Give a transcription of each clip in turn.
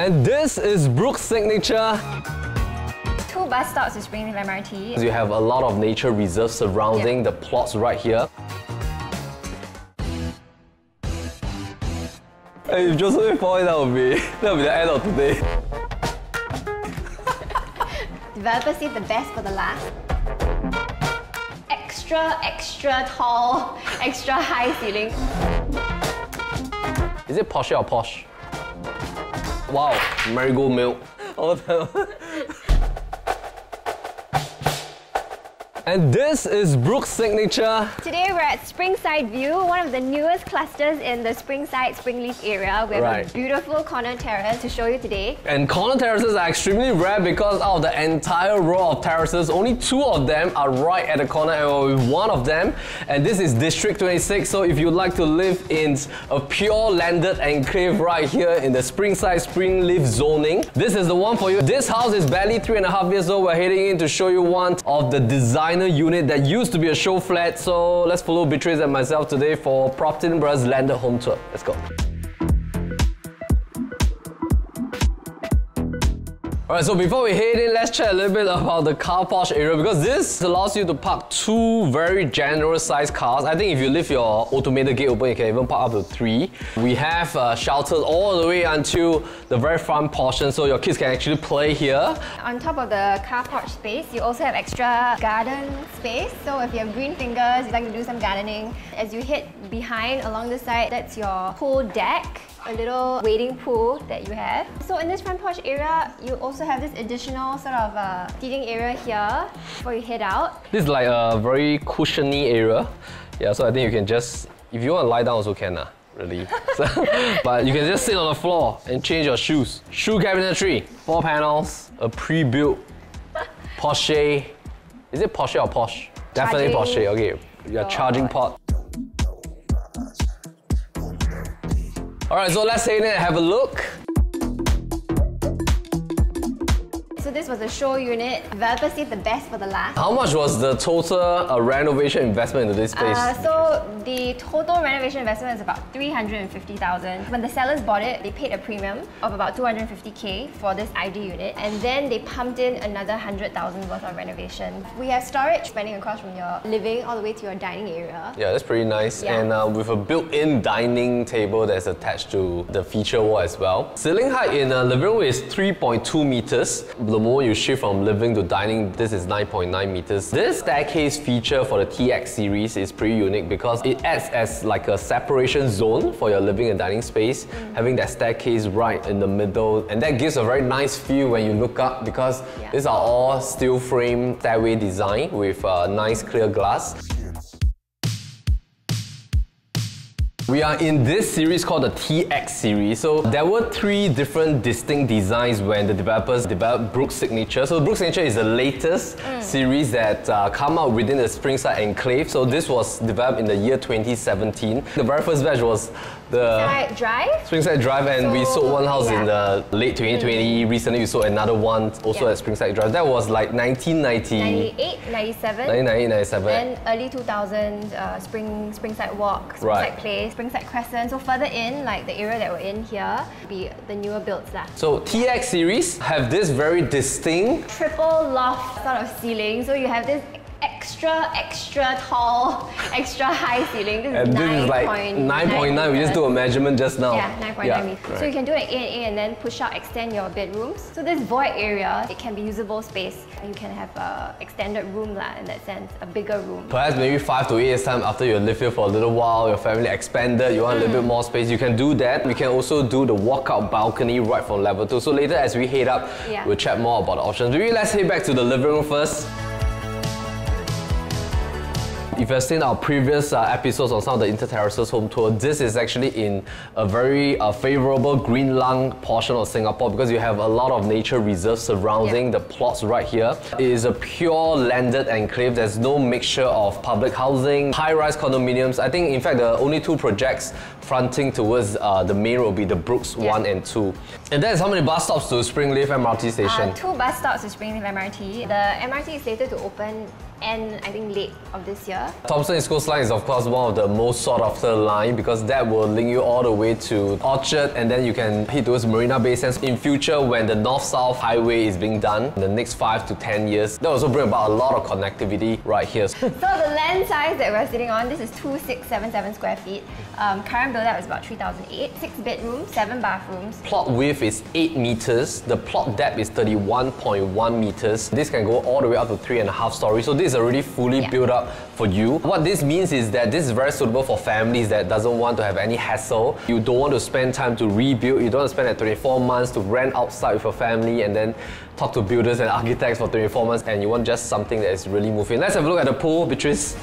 And this is Brooks signature. Two bus stops to Springleaf MRT. You have a lot of nature reserves surrounding Yeah. the plots right here. Hey, if Josephine fall, that would be that would be the end of today. Developers save the best for the last. Extra, extra tall, extra high ceiling. Is it Porsche or Posh? Wow, marigold milk. And this is Brooks signature. Today we're at Springside View, one of the newest clusters in the Springside Springleaf area. We have Right. a beautiful corner terrace to show you today. And corner terraces are extremely rare because out of the entire row of terraces, only two of them are right at the corner and we're with one of them. And this is District 26. So if you'd like to live in a pure landed enclave right here in the Springside Springleaf zoning, this is the one for you. This house is barely three and a half years old. We're heading in to show you one of the unit that used to be a show flat. So let's follow Beatrice and myself today for Property Brothers landed home tour. Let's go. Alright, so before we head in, let's chat a little bit about the car park area because this allows you to park two very generous sized cars. I think if you leave your automated gate open, you can even park up to three. We have uh, shelters all the way until the very front portion so your kids can actually play here. On top of the car porch space, you also have extra garden space. So if you have green fingers, you like to do some gardening. As you hit behind along the side, that's your pool deck. A little wading pool that you have. So in this front porch area, you also have this additional sort of uh, seating area here before you head out. This is like a very cushiony area. Yeah, so I think you can just, if you want to lie down also can, uh, really. So- but you can just sit on the floor and change your shoes. Shoe cabinetry, four panels, a pre-built Porsche. Is it Porsche or Porsche? Definitely Porsche, okay. Your charging port. Port. Alright, so let's and have a look. So this was a show unit. Developers saved the best for the last. How much was the total uh, renovation investment into this space? Uh, so the total renovation investment is about 350,000. When the sellers bought it, they paid a premium of about 250k for this ID unit, and then they pumped in another 100,000 worth of renovation. We have storage spanning across from your living all the way to your dining area. Yeah, that's pretty nice. Yeah. And uh, with a built-in dining table that's attached to the feature wall as well. Ceiling height in a living room is 3.2 meters. The moment you shift from living to dining, this is 9.9 meters. This staircase feature for the TX series is pretty unique because it acts as like a separation zone for your living and dining space, having that staircase right in the middle. And that gives a very nice feel when you look up because Yeah. these are all steel frame stairway design with uh, nice clear glass. We are in this series called the TX series. So there were three different distinct designs when the developers developed Brooks Signature. So Brooks Signature is the latest series that uh, come out within the Springside Enclave. So this was developed in the year 2017. The very first batch was the Right, drive. Springside Drive and we So, sold one house in the late 2020. Recently we sold another one also Yeah. at Springside Drive. That was like 1990, 98, 97. 1998, 97. Then early 2000, uh, Spring Springside Walk, Springside Right. Place, Springside Crescent. So further in, like the area that we're in here, be the newer builds lah. So TX series have this very distinct triple loft sort of ceiling. So you have this extra, extra tall, extra high ceiling. This And is this is like 9.9 9.9. We just do a measurement just now. Yeah, 9.9 meters. So you can do an A and A and then push out, extend your bedrooms. So this void area, it can be usable space. You can have a extended room lah, in that sense, a bigger room. Perhaps maybe five to eight years time after you live here for a little while, your family expanded, you want a little Mm. bit more space, you can do that. We can also do the walkout balcony right from level two. So later as we head up, Yeah. we'll chat more about the options. Maybe let's head back to the living room first. If you've seen our previous uh, episodes on some of the Interterraces home tour, this is actually in a very uh, favorable green lung portion of Singapore because you have a lot of nature reserves surrounding Yeah. the plots right here. It is a pure landed enclave. There's no mixture of public housing, high-rise condominiums. I think, in fact, the only two projects fronting towards uh, the main road will be the Brooks Yeah. 1 and 2. And that is how many bus stops to Springleaf MRT station? Uh, two bus stops to Springleaf MRT. The MRT is slated to open end, I think, late of this year. Thomson East Coast Line is of course one of the most sought after line because that will link you all the way to Orchard and then you can head towards Marina Bay Sands. In future, when the North-South Highway is being done in the next five to ten years, that will also bring about a lot of connectivity right here. So the land size that we're sitting on, this is 2677 square feet. Um, current build out is about 3008. Six bedrooms, seven bathrooms. Plot width is 8 meters, the plot depth is 31.1 meters. This can go all the way up to three and a half stories. So this is already fully Yeah. built up for you. What this means is that this is very suitable for families that doesn't want to have any hassle. You don't want to spend time to rebuild. You don't want to spend like 24 months to rent outside with your family and then talk to builders and architects for 24 months and you want just something that is really moving. Let's have a look at the pool, Beatrice.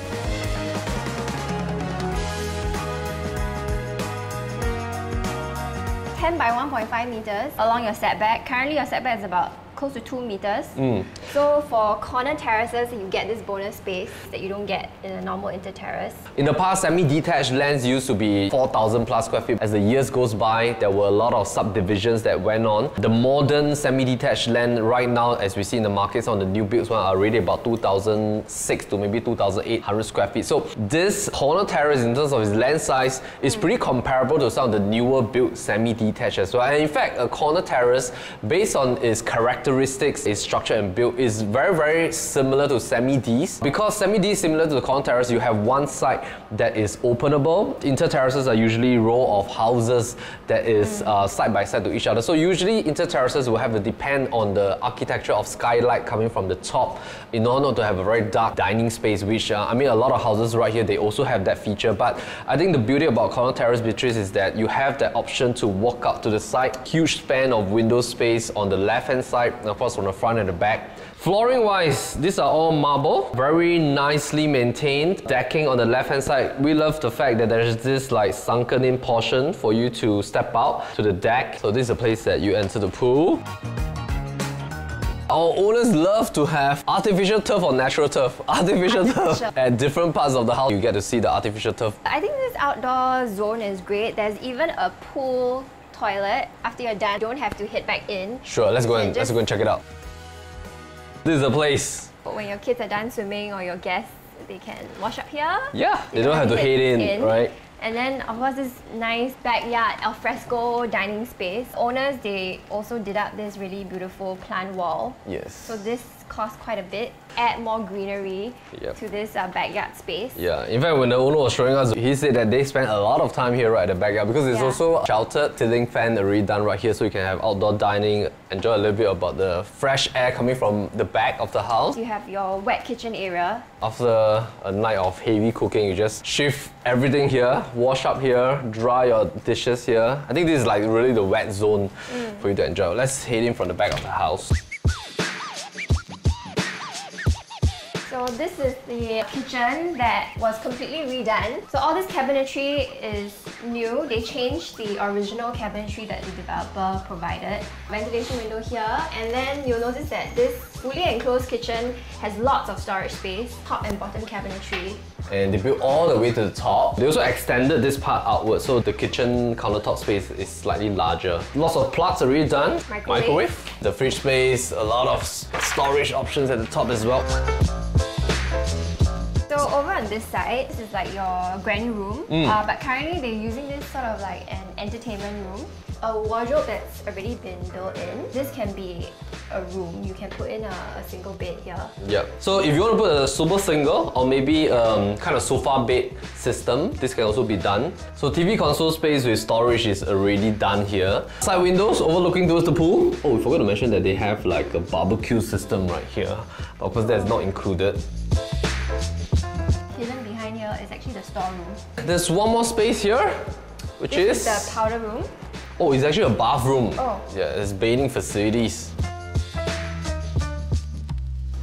10 by 1.5 meters along your setback. Currently, your setback is about close to 2 meters. Mm. So for corner terraces, you get this bonus space that you don't get in a normal inter-terrace. In the past, semi-detached lands used to be 4,000 plus square feet. As the years goes by, there were a lot of subdivisions that went on. The modern semi-detached land right now, as we see in the markets on the new builds one, are already about 2,006 to maybe 2,800 square feet. So this corner terrace, in terms of its land size, is pretty comparable to some of the newer built semi-detached as well. And in fact, a corner terrace, based on its characteristics, its structure and build, is very, very similar to semi-Ds. Because semi-Ds is similar to the corner terrace, you have one side that is openable. Inter-terraces are usually row of houses that is uh, side by side to each other. So usually inter-terraces will have to depend on the architecture of skylight coming from the top in order not to have a very dark dining space, which uh, I mean a lot of houses right here, they also have that feature. But I think the beauty about corner terrace Beatrice is that you have that option to walk out to the side, huge span of window space on the left hand side, of course from the front and the back. Flooring wise, these are all marble, very nicely maintained. Decking on the left hand side, we love the fact that there's this like sunken in portion for you to step out to the deck. So this is a place that you enter the pool. Our owners love to have artificial turf or natural turf. Artificial turf. At different parts of the house, you get to see the artificial turf. I think this outdoor zone is great. There's even a pool toilet. After you're done, you don't have to head back in. Sure, let's go And and let's go and check it out. This is the place. But when your kids are done swimming or your guests, they can wash up here. Yeah, they don't have to head in, right? And then, of course, this nice backyard alfresco dining space. Owners, they also did up this really beautiful plant wall. Yes. So this cost quite a bit. Add more greenery Yep. to this uh, backyard space. Yeah, in fact, when the owner was showing us, he said that they spent a lot of time here right at the backyard because it's Yeah. also sheltered, ceiling fan already done right here so you can have outdoor dining, enjoy a little bit about the fresh air coming from the back of the house. You have your wet kitchen area. After a night of heavy cooking, you just shift everything here, wash up here, dry your dishes here. I think this is like really the wet zone for you to enjoy. Let's head in from the back of the house. This is the kitchen that was completely redone. So all this cabinetry is new. They changed the original cabinetry that the developer provided. Ventilation window here, and then you'll notice that this fully enclosed kitchen has lots of storage space, top and bottom cabinetry. and they built all the way to the top. They also extended this part outward, so the kitchen countertop space is slightly larger. Lots of plugs already done. Microwave. The fridge space, a lot of storage options at the top as well. So over on this side, this is like your granny room. Uh, but currently they're using this sort of like an entertainment room. A wardrobe that's already been built in. This can be a room. You can put in a, a single bed here. Yep. So if you want to put a super single or maybe um, kind of sofa bed system, this can also be done. So TV console space with storage is already done here. Side windows overlooking towards the pool. Oh, we forgot to mention that they have like a barbecue system right here. But of course, that's not included. Hidden behind here is actually the storeroom. There's one more space here, which This is the powder room. Oh, it's actually a bathroom. Oh. Yeah, it's bathing facilities.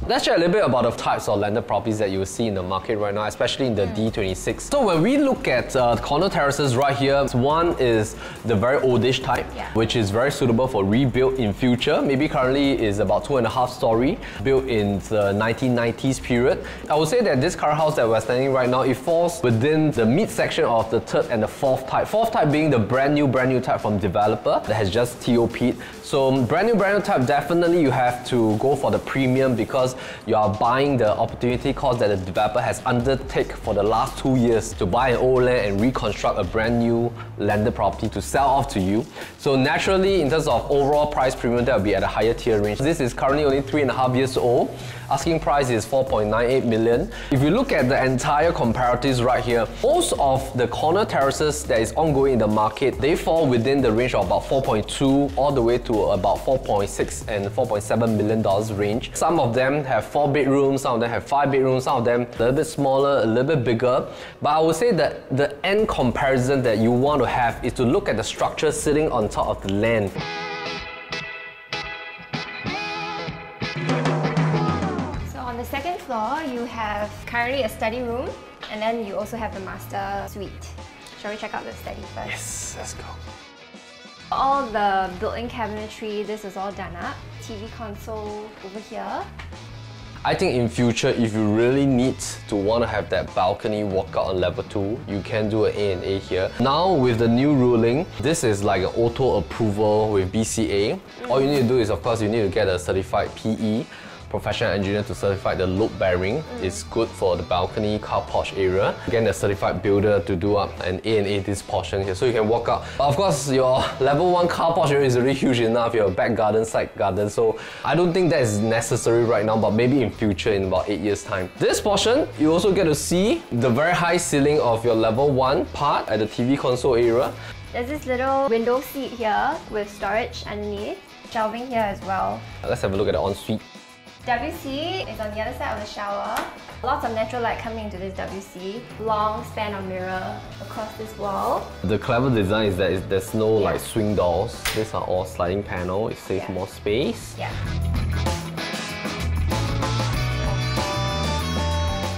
Let's chat a little bit about the types of landed properties that you will see in the market right now, especially in the D26. So when we look at uh, corner terraces right here, one is the very oldish type, Yeah. which is very suitable for rebuild in future. Maybe currently is about two and a half story, built in the 1990s period. I would say that this car house that we're standing right now, it falls within the mid-section of the third and the fourth type. Fourth type being the brand new, brand new type from developer that has just TOP'd. So brand new, brand new type, definitely you have to go for the premium because because you are buying the opportunity cost that the developer has undertake for the last two years to buy an old land and reconstruct a brand new landed property to sell off to you. So naturally, in terms of overall price premium, that will be at a higher tier range. This is currently only three and a half years old. Asking price is 4.98 million. If you look at the entire comparatives right here, most of the corner terraces that is ongoing in the market, they fall within the range of about 4.2 all the way to about 4.6 and 4.7 million dollars range. Some of them have four bedrooms, some of them have five bedrooms, some of them a little bit smaller, a little bit bigger. But I would say that the end comparison that you want to have is to look at the structure sitting on top of the land. So on the second floor, you have currently a study room, and then you also have the master suite. Shall we check out the study first? Yes, let's go. All the built-in cabinetry, this is all done up. TV console over here. I think in future, if you really need to want to have that balcony walkout on level 2, you can do an A&A here. Now with the new ruling, this is like an auto approval with BCA. All you need to do is of course you need to get a certified PE professional engineer to certify the load bearing. It's good for the balcony car porch area. Again, a certified builder to do up an A&A this portion here so you can walk out. Of course, your level 1 car porch area is already huge enough. your back garden, side garden. So I don't think that is necessary right now, but maybe in future in about 8 years time. This portion, you also get to see the very high ceiling of your level 1 part at the TV console area. There's this little window seat here with storage underneath. Shelving here as well. Let's have a look at the ensuite. WC is on the other side of the shower. Lots of natural light coming into this WC. Long span of mirror across this wall. The clever design is that there's no like swing doors. These are all sliding panel. It saves Yeah. more space. Yeah.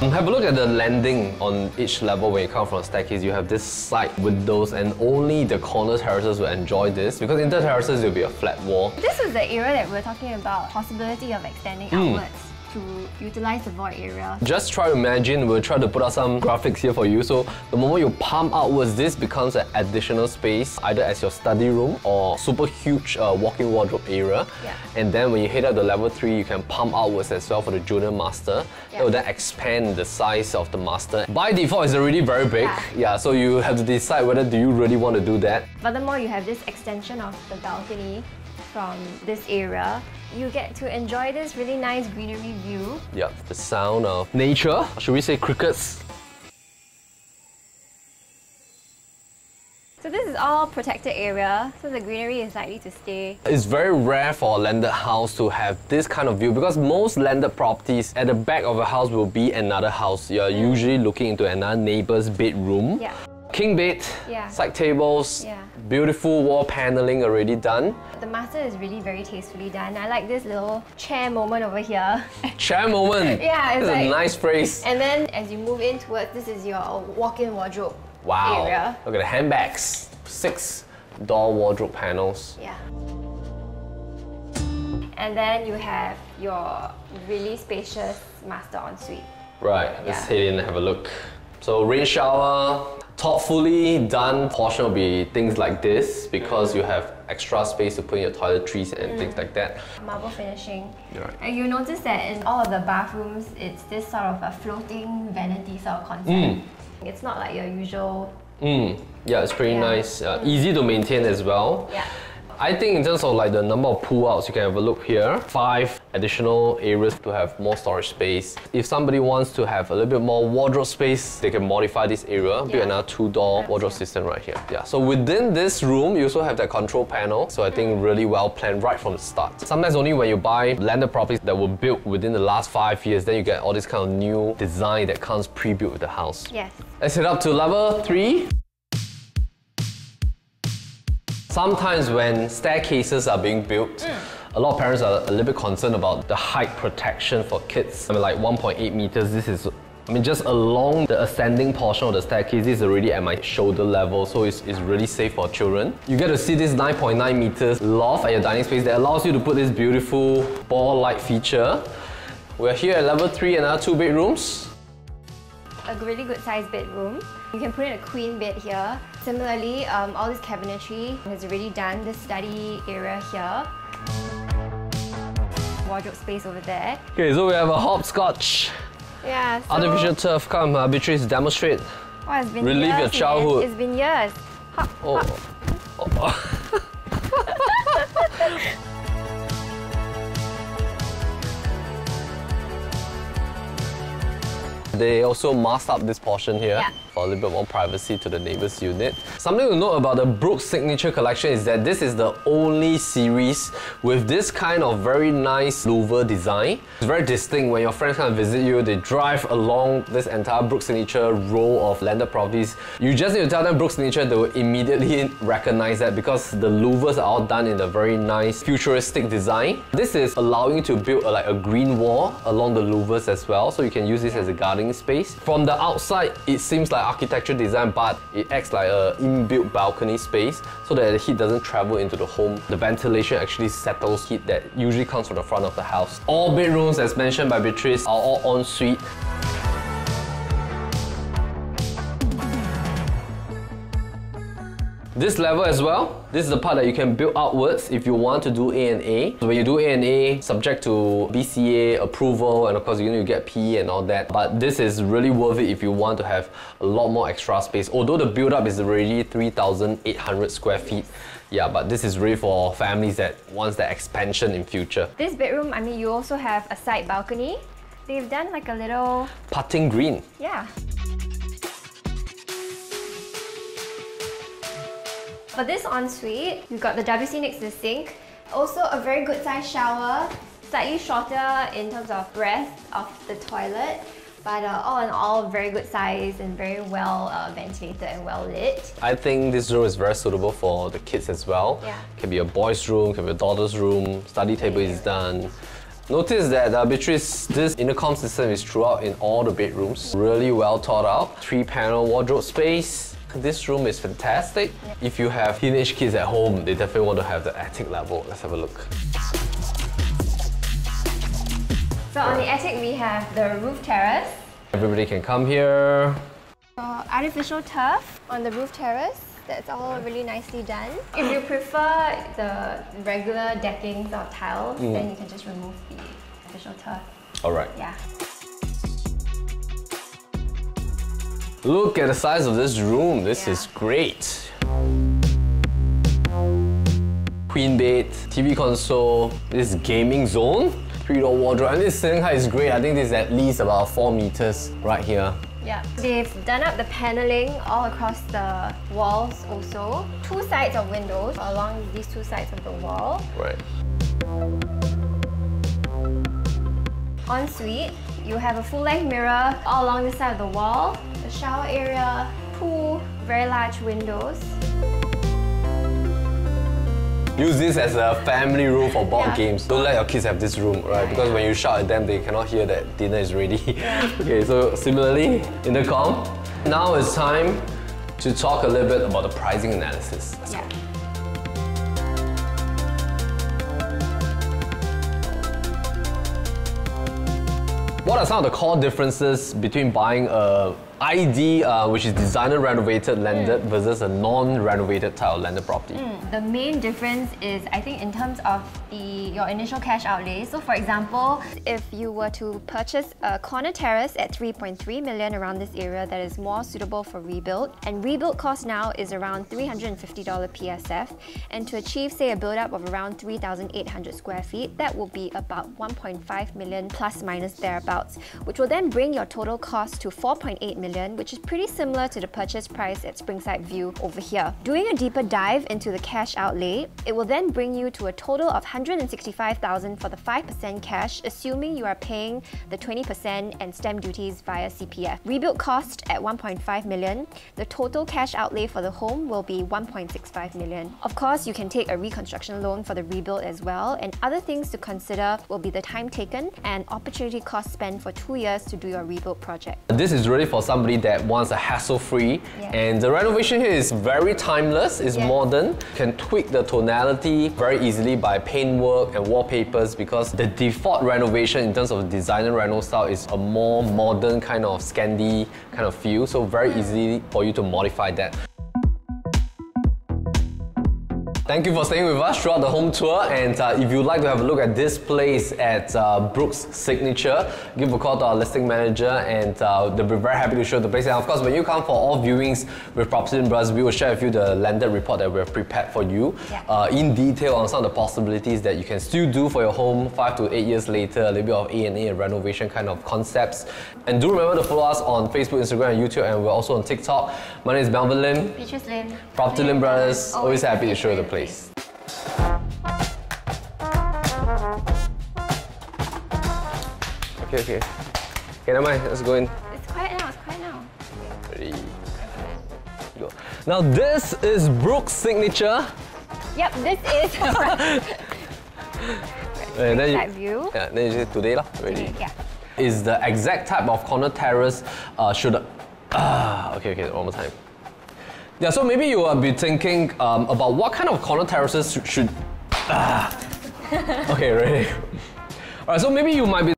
Mm, have a look at the landing on each level when you come from a staircase. You have this side windows and only the corner terraces will enjoy this because inter terraces will be a flat wall. This was the area that we were talking about, possibility of extending mm. outwards to utilize the void area. Just try to imagine, we'll try to put out some graphics here for you. So the moment you pump outwards, this becomes an additional space, either as your study room or super huge uh, walk-in wardrobe area. Yeah. And then when you hit up the level three, you can pump outwards as well for the junior master. Yeah. It will then expand the size of the master. By default, it's already very big. Yeah. yeah, so you have to decide whether do you really want to do that. Furthermore, you have this extension of the balcony from this area. You get to enjoy this really nice greenery view. Yeah, the sound of nature. Should we say crickets? So this is all protected area, so the greenery is likely to stay. It's very rare for a landed house to have this kind of view because most landed properties at the back of a house will be another house. You're usually looking into another neighbor's bedroom. Yeah. King bed, Yeah. side tables, Yeah. beautiful wall paneling already done. The master is really very tastefully done. I like this little chair moment over here. Chair moment. Yeah, it's That's a nice phrase. And then as you move in towards, this is your walk-in wardrobe Wow. area. Look at the handbags. Six door wardrobe panels. Yeah. And then you have your really spacious master ensuite. Right, let's Yeah. head in and have a look. So rain shower, thoughtfully done portion will be things like this because you have extra space to put in your toiletries and things like that. Marble finishing. Right. And you notice that in all of the bathrooms, it's this sort of a floating vanity sort of concept. Mm. It's not like your usual. Mm, yeah, it's pretty Yeah. nice. Uh, easy to maintain as well. Yeah. I think in terms of like the number of pull outs, you can have a look here. Five additional areas to have more storage space. If somebody wants to have a little bit more wardrobe space, they can modify this area, build another two door wardrobe system right here. Yeah. So within this room, you also have that control panel. So I think really well planned right from the start. Sometimes only when you buy landed properties that were built within the last five years, then you get all this kind of new design that comes pre-built with the house. Yes. Let's head up to level three. Sometimes when staircases are being built, mm. a lot of parents are a little bit concerned about the height protection for kids. I mean, like 1.8 meters, this is I mean, just along the ascending portion of the staircase, this is already at my shoulder level, so it's, it's really safe for children. You get to see this 9.9 meters loft at your dining space that allows you to put this beautiful ball light feature. We're here at level 3, and our two bedrooms. A really good sized bedroom. You can put in a queen bed here. Similarly, um, all this cabinetry has already done the study area here. wardrobe space over there. Okay, so we have a hopscotch. Yeah. So, Artificial turf. Come, uh, Beatrice, demonstrate. Oh, it's been relive years, your man. It's been years. Hop, Oh. hop. They also masked up this portion here Yeah. For a little bit more privacy to the neighbors unit. Something to note about the Brooks Signature Collection is that this is the only series with this kind of very nice louver design. It's very distinct when your friends come and visit you, they drive along this entire Brooks Signature row of landed properties. You just need to tell them Brooks Signature, they will immediately recognize that because the louvers are all done in a very nice futuristic design. This is allowing you to build a, like a green wall along the louvers as well, so you can use this as a gardening space. From the outside, it seems like architecture design, but it acts like a inbuilt balcony space so that the heat doesn't travel into the home. The ventilation actually settles heat that usually comes from the front of the house. All bedrooms, as mentioned by Beatrice, are all en This level as well, this is the part that you can build outwards if you want to do A and A. So when you do A and A, subject to BCA approval, and of course you need to get PE and all that. But this is really worth it if you want to have a lot more extra space. Although the build up is already 3,800 square feet. Yeah, but this is really for families that wants that expansion in future. This bedroom, I mean, you also have a side balcony. They've done like a little, Putting green. yeah. For this ensuite, you've got the WC next to the sink. Also a very good sized shower, slightly shorter in terms of breadth of the toilet. But uh, all in all, very good size and very well uh, ventilated and well lit. I think this room is very suitable for the kids as well. Yeah. Can be a boy's room, can be a daughter's room, study table is done. Notice that uh, Beatrice, this intercom system is throughout in all the bedrooms. Really well thought out. Three panel wardrobe space. This room is fantastic. If you have teenage kids at home, they definitely want to have the attic level. Let's have a look. So on the attic, we have the roof terrace. Everybody can come here. So artificial turf on the roof terrace. That's all really nicely done. If you prefer the regular deckings or tiles, mm. then you can just remove the artificial turf. All right. Yeah. Look at the size of this room. This Yeah. is great. Queen bed, TV console, this gaming zone, three-door wardrobe, and this ceiling height is great. I think this is at least about four meters right here. Yeah. They've done up the paneling all across the walls also. Two sides of windows along these two sides of the wall. Right. Ensuite, you have a full-length mirror all along the side of the wall. The shower area, pool, very large windows. Use this as a family room for board Yeah. games. Don't let your kids have this room, right? Because when you shout at them, they cannot hear that dinner is ready. okay, so similarly, in the intercom. Now it's time to talk a little bit about the pricing analysis. Yeah. What are some of the core differences between buying a ID, uh, which is designer renovated landed, versus a non-renovated type of landed property? The main difference is, I think, in terms of the your initial cash outlay. So, for example, if you were to purchase a corner terrace at 3.3 million around this area that is more suitable for rebuild, and rebuild cost now is around $350 PSF, and to achieve, say, a build up of around 3,800 square feet, that will be about 1.5 million plus minus thereabouts, which will then bring your total cost to 4.8 million, which is pretty similar to the purchase price at Springside View over here. Doing a deeper dive into the cash outlay, it will then bring you to a total of 165,000 for the 5% cash, assuming you are paying the 20% and stamp duties via CPF. Rebuild cost at 1.5 million. The total cash outlay for the home will be 1.65 million. Of course, you can take a reconstruction loan for the rebuild as well, and other things to consider will be the time taken and opportunity cost spent for two years to do your rebuild project. This is really for somebody that wants a hassle-free, Yeah. and the renovation here is very timeless, it's Yeah. modern. Can tweak the tonality very easily by paintwork and wallpapers because the default renovation in terms of designer reno style is a more modern kind of Scandi kind of feel, so very hmm. easy for you to modify that. Thank you for staying with us throughout the home tour. And uh, if you'd like to have a look at this place at uh, Brooks Signature, give a call to our listing manager and uh, they'll be very happy to show the place. And of course, when you come for all viewings with Property Brothers, we will share with you the landed report that we have prepared for you Yeah. uh, in detail on some of the possibilities that you can still do for your home five to eight years later, a little bit of A&A and renovation kind of concepts. And do remember to follow us on Facebook, Instagram, and YouTube, and we're also on TikTok. My name is Melvin Lim. Beatrice Lin. Property Lim Brothers, always happy to show the for place. Okay, okay. Okay, never mind. Let's go in. It's quiet now, it's quiet now. Ready. Go. Now this is Brooks signature. Yep, this is And then side view. Yeah, then you say today lah. Ready. Yeah. Is the exact type of corner terrace uh, should ah okay okay one more time. Yeah, so maybe you will be thinking um, about what kind of corner terraces should, should ah. okay ready. Alright, so maybe you might be